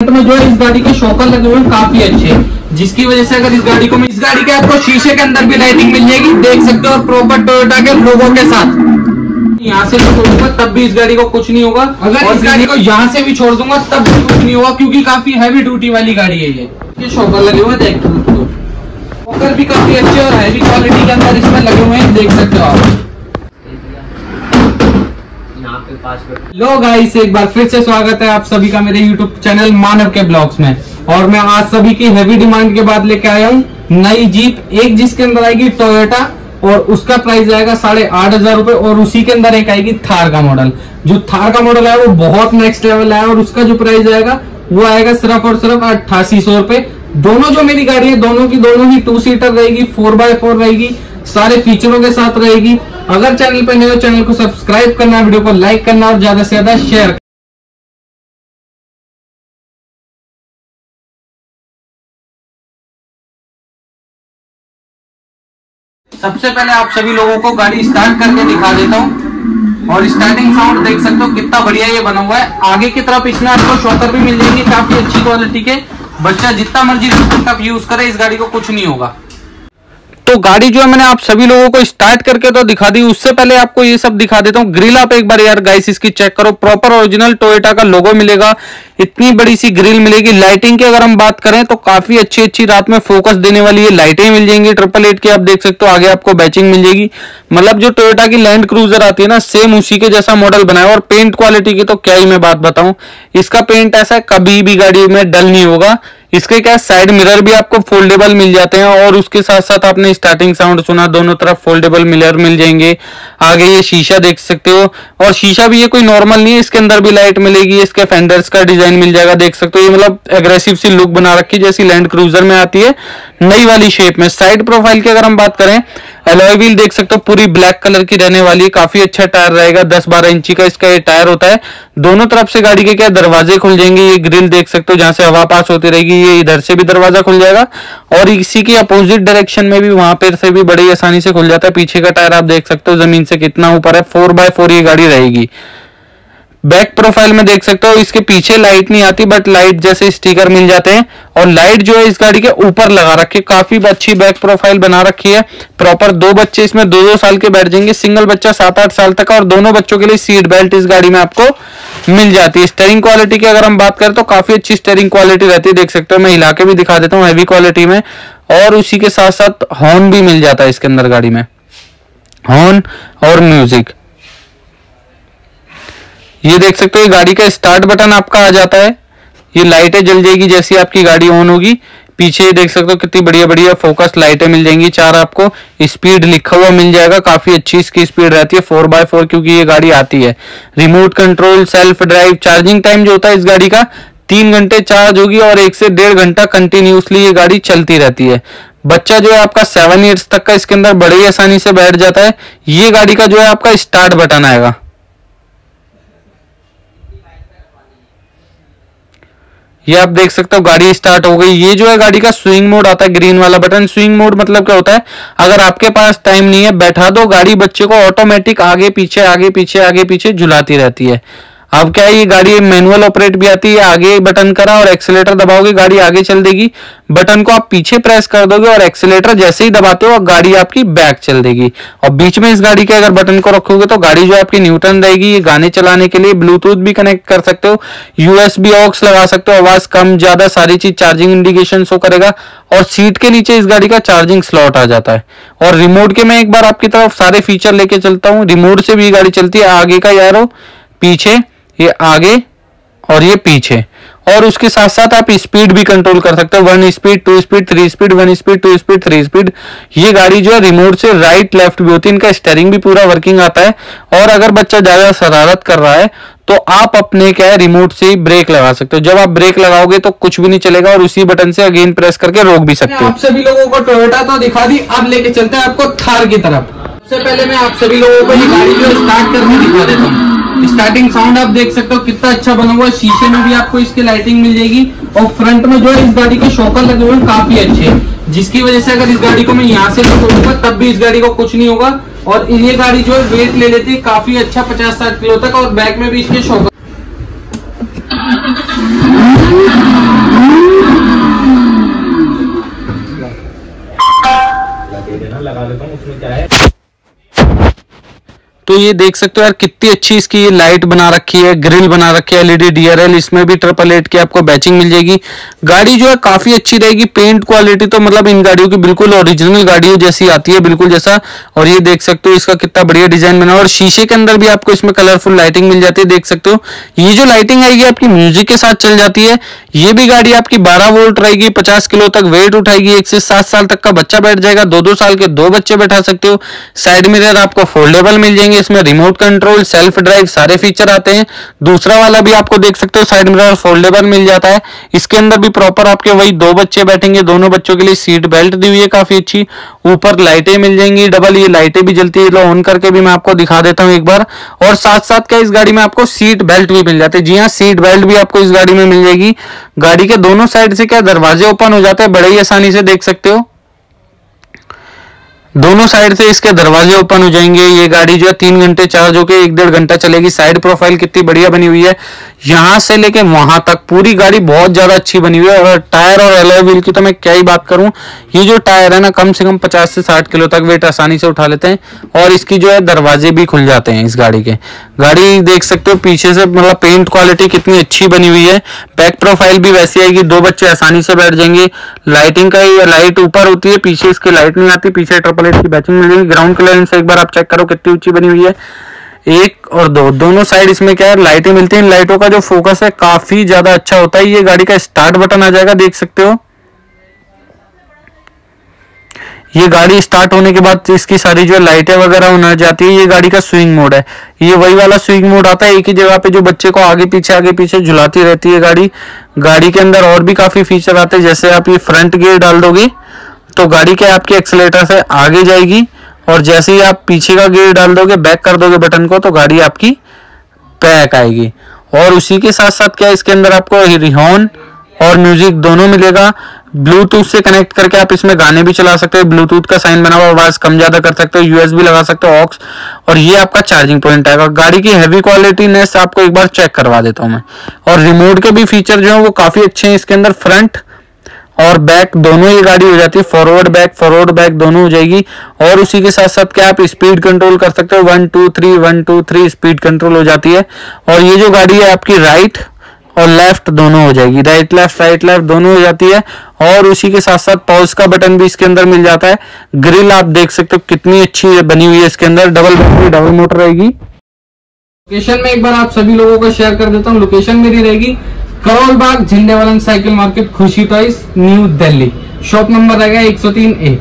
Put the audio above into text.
Front में जो है इस गाड़ी के शॉकर लगे हुए हैं काफ़ी अच्छे जिसकी वजह से अगर इस गाड़ी को इस गाड़ी के आपको शीशे के अंदर भी लाइटिंग मिल जाएगी देख सकते हो प्रॉपर टोयोटा के लोगों के साथ। यहाँ से भी छोड़ूँगा तब भी इस गाड़ी को कुछ नहीं होगा। अगर इस गाड़ी को यहाँ से भी छोड़ दूँगा तब भी कुछ नहीं होगा क्योंकि काफ़ी हैवी ड्यूटी वाली गाड़ी है ये। ये शॉकर लगे हुए देख शॉकर भी काफ़ी अच्छे और हैवी क्वालिटी के अंदर इसमें लगे हुए हैं देख सकते हो आप। में लो गाइस एक बार फिर से स्वागत है आप सभी का मेरे YouTube चैनल मानव के ब्लॉग्स में। और मैं आज सभी की हैवी डिमांड के बाद लेके आया हूँ नई जीप एक जिसके अंदर आएगी टोयोटा और उसका प्राइस आएगा साढ़े आठ हज़ार रूपए, और उसी के अंदर एक आएगी थार का मॉडल जो थार का मॉडल है, वो बहुत नेक्स्ट लेवल है, और उसका जो प्राइस आएगा वो आएगा सिर्फ़ और सिर्फ़ अट्ठासी सौ रुपये दोनों जो मेरी गाड़ी है, दोनों की दोनों ही टू सीटर रहेगी फोर बाय फोर रहेगी। सारे फीचरों के साथ रहेगी। अगर चैनल पर नए हो चैनल को सब्सक्राइब करना वीडियो को लाइक करना और ज़्यादा से ज़्यादा शेयर सबसे पहले आप सभी लोगों को गाड़ी स्टार्ट करके दिखा देता हूँ। और स्टार्टिंग साउंड देख सकते हो, कितना बढ़िया ये बना हुआ है। आगे की तरफ़ इसमें आपको शॉकर भी मिल जाएँगे, काफ़ी अच्छी क्वालिटी के। बच्चा जितना मर्ज़ी यूज़ करे, इस गाड़ी को कुछ नहीं होगा। तो गाड़ी जो है मैंने आप सभी लोगों को स्टार्ट करके तो दिखा दी। उससे पहले आपको ये सब दिखा देता हूँ। ग्रिल आप एक बार यार गाइस इसकी चेक करो। प्रॉपर ओरिजिनल टोयोटा का लोगो मिलेगा। इतनी बड़ी सी ग्रिल मिलेगी। लाइटिंग की अगर हम बात करें तो काफ़ी अच्छी अच्छी रात में फोकस देने वाली ये लाइटें मिल जाएँगी। ट्रिपल एट की आप देख सकते हो। आगे आपको बैचिंग मिल जाएगी। मतलब जो टोयोटा की लैंड क्रूजर आती है ना सेम उसी के जैसा मॉडल बनाया। और पेंट क्वालिटी की तो क्या ही मैं बात बताऊँ। इसका पेंट ऐसा कभी भी गाड़ी में डल नहीं होगा। इसके क्या साइड मिरर भी आपको फोल्डेबल मिल जाते हैं और उसके साथ साथ आपने स्टार्टिंग साउंड सुना, दोनों तरफ़ फोल्डेबल मिरर मिल जाएँगे। आगे ये शीशा देख सकते हो और शीशा भी ये कोई नॉर्मल नहीं है, इसके अंदर भी लाइट मिलेगी, इसके फेंडर्स का डिज़ाइन मिल जाएगा, देख सकते हो। ये मतलब एग्रेसिव सी लुक बना रखी जैसी लैंड क्रूजर में आती है, नई वाली शेप में। साइड प्रोफ़ाइल की अगर हम बात करें एलॉय व्हील देख सकते हो, पूरी ब्लैक कलर की रहने वाली है, काफ़ी अच्छा टायर रहेगा, दस बारह इंची का इसका ये टायर होता है। दोनों तरफ़ से गाड़ी के क्या दरवाजे खुल जाएँगे, ये ग्रिल देख सकते हो, जहाँ से हवा पास होती रहेगी ये इधर से भी दरवाज़ा खुल जाएगा और इसी के अपोजिट डायरेक्शन में भी वहाँ पर से भी बड़ी आसानी से खुल जाता है। पीछे का टायर आप देख सकते हो, ज़मीन से कितना ऊपर है। फोर बाय फोर ये गाड़ी रहेगी। बैक प्रोफ़ाइल में देख सकते हो, इसके पीछे लाइट नहीं आती बट लाइट जैसे स्टिकर मिल जाते हैं। और लाइट जो है इस गाड़ी के ऊपर लगा रखी है। काफ़ी अच्छी बैक प्रोफ़ाइल बना रखी है। प्रॉपर दो बच्चे इसमें दो दो साल के बैठ जाएँगे। सिंगल बच्चा सात आठ साल तक और दोनों बच्चों के लिए सीट बेल्ट इस गाड़ी में आपको मिल जाती है। स्टेरिंग क्वालिटी की अगर हम बात करें तो काफ़ी अच्छी स्टेरिंग क्वालिटी रहती है। देख सकते हो, मैं हिला के भी दिखा देता हूँ हैवी क्वालिटी में। और उसी के साथ साथ हॉर्न भी मिल जाता है इसके अंदर गाड़ी में। हॉर्न और म्यूज़िक ये देख सकते हो गाड़ी का स्टार्ट बटन आपका आ जाता है। ये लाइटें जल जाएगी जैसी आपकी गाड़ी ऑन होगी। पीछे देख सकते हो, कितनी बढ़िया बढ़िया फोकस लाइटें मिल जाएँगी। चार आपको स्पीड लिखा हुआ मिल जाएगा। काफ़ी अच्छी इसकी स्पीड रहती है फोर बाय फोर क्योंकि ये गाड़ी आती है। Remote control self drive charging time जो होता है इस गाड़ी का, तीन घंटे चार्ज होगी और एक से डेढ़ घंटा कंटिन्यूसली ये गाड़ी चलती रहती है। बच्चा जो है आपका सेवन ईयर्स तक का इसके अंदर बड़ी आसानी से बैठ जाता है। ये गाड़ी का जो है आपका स्टार्ट बटन आएगा। ये आप देख सकते हो, गाड़ी स्टार्ट हो गई। ये जो है गाड़ी का स्विंग मोड आता है ग्रीन वाला बटन स्विंग मोड मतलब क्या होता है? अगर आपके पास टाइम नहीं है, बैठा दो, गाड़ी बच्चे को ऑटोमेटिक आगे पीछे आगे पीछे आगे पीछे झुलाती रहती है। अब क्या है ये गाड़ी मैनुअल ऑपरेट भी आती है? आगे बटन करा और एक्सीलेटर दबाओगे, गाड़ी आगे चल देगी। बटन को आप पीछे प्रेस कर दोगे और एक्सीलेटर जैसे ही दबाते हो, गाड़ी आपकी बैक चल देगी। और बीच में इस गाड़ी के अगर बटन को रखोगे तो गाड़ी जो आपकी न्यूटन रहेगी ये गाने चलाने के लिए ब्लूटूथ भी कनेक्ट कर सकते हो। यूएसबी ऑक्स लगा सकते हो। आवाज़ कम, ज़्यादा सारी चीज़ चार्जिंग इंडिकेशन शो करेगा। और सीट के नीचे इस गाड़ी का चार्जिंग स्लॉट आ जाता है। और रिमोट के मैं एक बार आपकी तरफ़ सारे फीचर लेके चलता हूँ। रिमोट से भी गाड़ी चलती है। आगे का यारो, पीछे। ये आगे और ये पीछे। और उसके साथ साथ आप स्पीड भी कंट्रोल कर सकते हो। One speed two speed three speed one speed two speed three speed ये गाड़ी जो है रिमोट से राइट लेफ़्ट भी होती है। इनका स्टेयरिंग भी पूरा वर्किंग आता है। और अगर बच्चा ज़्यादा शरारत कर रहा है तो आप अपने क्या है रिमोट से ही ब्रेक लगा सकते हो। जब आप ब्रेक लगाओगे तो कुछ भी नहीं चलेगा और उसी बटन से अगेन प्रेस करके रोक भी सकते हो। आप सभी लोगों को टोयोटा तो दिखा दी, अब लेके चलते हैं आपको थार की तरफ़। सबसे पहले मैं आप सभी लोगों को ये गाड़ी जो स्टार्ट करके दिखा देता हूँ। स्टार्टिंग साउंड आप देख सकते हो, कितना अच्छा बना हुआ है। शीशे में भी आपको इसकी लाइटिंग मिल जाएगी। और फ्रंट में जो है, इस गाड़ी के शॉकर लगे हुए हैं, काफ़ी अच्छे जिसकी वजह से अगर इस गाड़ी को मैं यहाँ से भी छोड़ूँगा तब भी इस गाड़ी को कुछ नहीं होगा। और ये गाड़ी जो है वेट ले लेती है, काफ़ी अच्छा पचास साठ किलो तक। और बैक में भी इसके शॉकर लगा लेता हूँ, उसमें क्या है? तो ये देख सकते हो यार, कितनी अच्छी इसकी ये लाइट बना रखी है ग्रिल बना रखी है एलईडी डीआरएल इसमें भी ट्रिपल एट की आपको बैचिंग मिल जाएगी। गाड़ी जो है काफ़ी अच्छी रहेगी पेंट क्वालिटी तो मतलब इन गाड़ियों की बिल्कुल ओरिजिनल गाड़ियों जैसी आती है, बिल्कुल जैसा। और ये देख सकते हो इसका कितना बढ़िया डिज़ाइन बना और शीशे के अंदर भी आपको इसमें कलरफुल लाइटिंग मिल जाती है, देख सकते हो। ये जो लाइटिंग आएगी, आपकी म्यूज़िक के साथ चल जाती है। ये भी गाड़ी आपकी 12 वोल्ट रहेगी 50 किलो तक वेट उठाएगी, एक से सात साल तक का बच्चा बैठ जाएगा दो दो साल के दो बच्चे बैठा सकते हो। साइड मिरर आपको फोल्डेबल मिल जाएँगे इसमें रिमोट कंट्रोल सेल्फ ड्राइव सारे फीचर आते हैं। दूसरा वाला भी आपको देख सकते हो साइड मिरर फोल्डेबल मिल जाता है। इसके अंदर भी प्रॉपर आपके वही दो बच्चे बैठेंगे, दोनों बच्चों के लिए सीट बेल्ट दी हुई है काफ़ी अच्छी। ऊपर लाइटें मिल जाएँगी डबल ये लाइटें भी जलती है ऑन करके भी मैं आपको दिखा देता हूँ एक बार। और साथ साथ क्या इस गाड़ी में आपको सीट बेल्ट भी मिल जाते हैं। जी हाँ सीट बेल्ट भी आपको इस गाड़ी में मिल जाएगी। गाड़ी के दोनों साइड से क्या दरवाजे ओपन हो जाते हैं, बड़े ही आसानी से देख सकते हो। दोनों साइड से इसके दरवाजे ओपन हो जाएँगे। ये गाड़ी जो है तीन घंटे चार्ज होके एक डेढ़ घंटा चलेगी। साइड प्रोफ़ाइल कितनी बढ़िया बनी हुई है। यहाँ से लेके वहाँ तक पूरी गाड़ी बहुत ज़्यादा अच्छी बनी हुई है और टायर और एलॉय व्हील की तो मैं क्या ही बात करूँ। ये जो टायर है ना, कम से कम 50 से 60 किलो तक वेट आसानी से उठा लेते हैं और इसकी जो है दरवाजे भी खुल जाते हैं इस गाड़ी के। गाड़ी देख सकते हो, पीछे से मतलब पेंट क्वालिटी कितनी अच्छी बनी हुई है। बैक प्रोफ़ाइल भी वैसी आएगी, दो बच्चे आसानी से बैठ जाएँगे। लाइटिंग का ये लाइट ऊपर होती है, पीछे इसकी लाइट नहीं आती, पीछे ट्रिपल एट की बैचिंग मिल जाएगी ग्राउंड क्लियरेंस एक बार आप चेक करो कितनी ऊँची बनी हुई है। एक और दो, दोनों साइड इसमें क्या है लाइटें मिलती हैं। लाइटों का जो फोकस है, काफ़ी ज़्यादा अच्छा होता है। ये गाड़ी का स्टार्ट बटन आ जाएगा, देख सकते हो। ये गाड़ी स्टार्ट होने के बाद इसकी सारी जो लाइटें वगैरह होना जाती है, ये गाड़ी का स्विंग मोड है। ये वही वाला स्विंग मोड आता है, एक ही जगह पे जो बच्चे को आगे पीछे आगे पीछे झुलाती रहती है गाड़ी। गाड़ी के अंदर और भी काफ़ी फीचर आते हैं, जैसे आप ये फ्रंट गियर डाल दोगे तो गाड़ी के आपके एक्सलेटर से आगे जाएगी और जैसे ही आप पीछे का गियर डाल दोगे बैक कर दोगे बटन को तो गाड़ी आपकी बैक आएगी। और उसी के साथ साथ क्या इसके अंदर आपको हॉर्न और म्यूज़िक दोनों मिलेगा। ब्लूटूथ से कनेक्ट करके आप इसमें गाने भी चला सकते हो, ब्लूटूथ का साइन बना हुआ आवाज़ कम ज़्यादा कर सकते हो यूएसबी लगा सकते हो ऑक्स और ये आपका चार्जिंग पॉइंट आएगा। गाड़ी की हैवी क्वालिटी नेस आपको एक बार चेक करवा देता हूँ मैं। और रिमोट के भी फीचर जो है वो काफ़ी अच्छे हैं, इसके अंदर फ्रंट और बैक दोनों ही गाड़ी हो जाती है। फॉरवर्ड बैक फॉरवर्ड बैक दोनों हो जाएगी। और उसी के साथ साथ क्या आप स्पीड कंट्रोल कर सकते हो one two three one two three speed control हो जाती है। और ये जो गाड़ी है आपकी राइट और लेफ़्ट दोनों हो जाएगी। राइट लेफ़्ट राइट लेफ़्ट दोनों हो जाती है और उसी के साथ साथ पॉज का बटन भी इसके अंदर मिल जाता है। ग्रिल आप देख सकते हो कितनी अच्छी बनी हुई है इसके अंदर। डबल बैटरी डबल मोटर रहेगी। लोकेशन में एक बार आप सभी लोगों को शेयर कर देता हूँ। लोकेशन मेरी रहेगी Karol Bagh Jhandewalan cycle market, Khushi toys New Delhi. Shop number रहेगा 103 ए